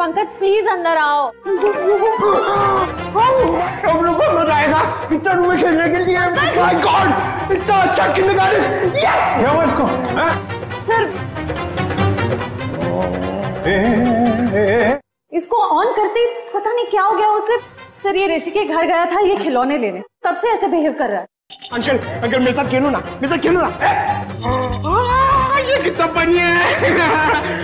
Pankaj please अंदर आओ। हम लोग को मज़ा आएगा। इतना रूम में खेलने के लिए माय गॉड इतना अच्छा किंडरगार्टन क्या हुआ इसको। हाँ? सर। इसको ऑन करते पता नहीं क्या हो गया उसे। सर ये ऋषि के घर गया था ये खिलौने लेने। तब से ऐसे बिहेव कर रहा है। अंकल अंकल मेरे साथ खेलो ना। मेरे साथ खेलो ना। ए, ये कितना बनी है।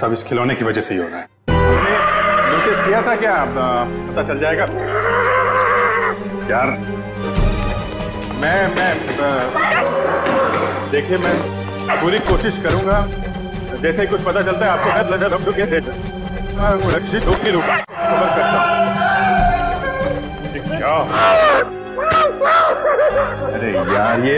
सब इस खिलौने की वजह से ही हो रहा है। नोटिस किया था क्या? पता चल जाएगा। यार, मैं मैं देखिए, मैं पूरी कोशिश करूँगा। जैसे ही कुछ पता चलता है, आपको मैं लगा दम कैसे रक्षित हूँ। क्या? अरे यार, ये